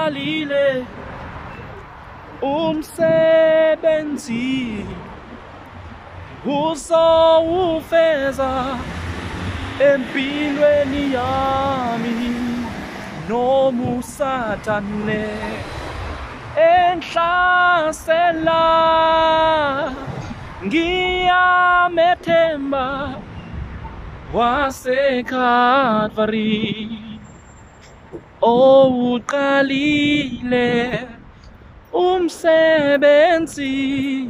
Galile umsebenzi uzawuveza empilweni yami noma usatane enhlasela ngiyamethemba wasekalvari owuqalile umsebenzi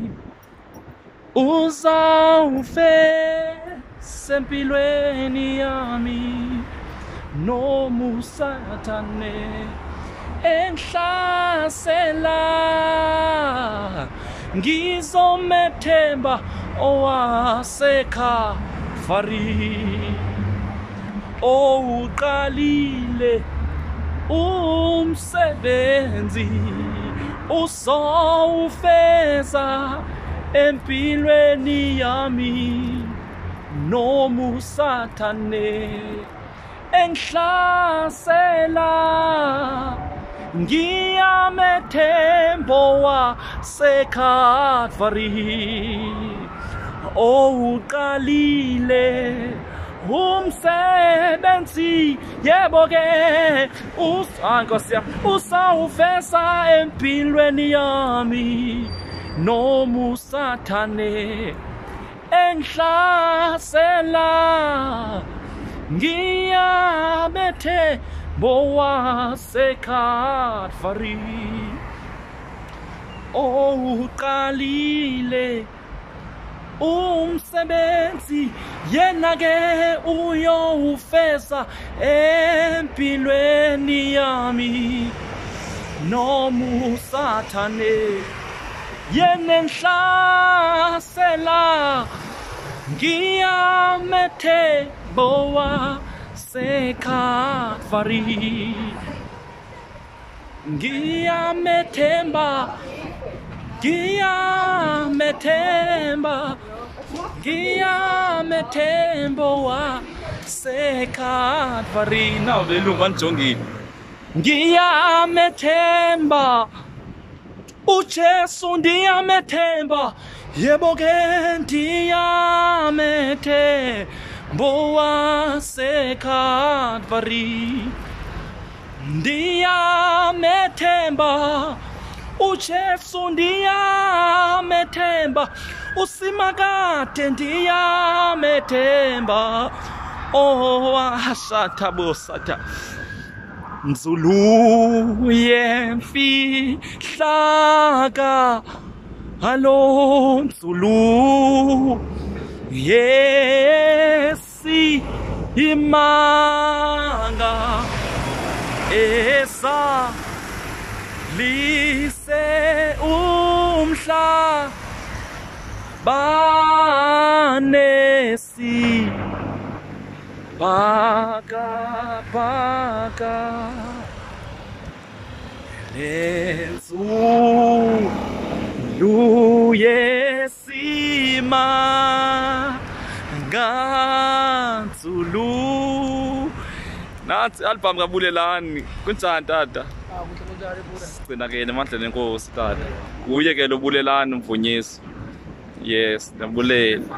uzawufeza empilweni yami noma usathane engihlasela ngizomethemba owasekhafari owuqalile oh, umsebenzi usowufeza empilweni yami noma usathane engihlasela ngiyamethembo wasekhadvari owuqalile oh, umsebenzi yebo ke usankosi yam usawuvesa empilweni yami noma usathane enhlasela ngiyabethe bowasekhatvari owuqalile oh, umsebenzi yena-ke uyowufeza empilweni yami noma usathane yena enhlasela ngiyamethe bowa sekhavari ngiyamethemba ngiyamethemba ngiyametembo wa sekadvarina velumanjongi ngiyametemba ujesu ndiyametemba yebo ke ndiyametembo wa sekadvari ndiyametemba uJesu ndiyamethemba usimakade ndiyamethemba owashathabosatha oh, nzulu yemfihlaka halo nzulu yesi imanga esa lis use umhla banesi baka baka lenzu luyesima nganzulu nathi album kabulelani kunjani tata ah, sigcina-ke emandleni enkosi tata kuye ke lobulelani mvunyisi yes ndambulele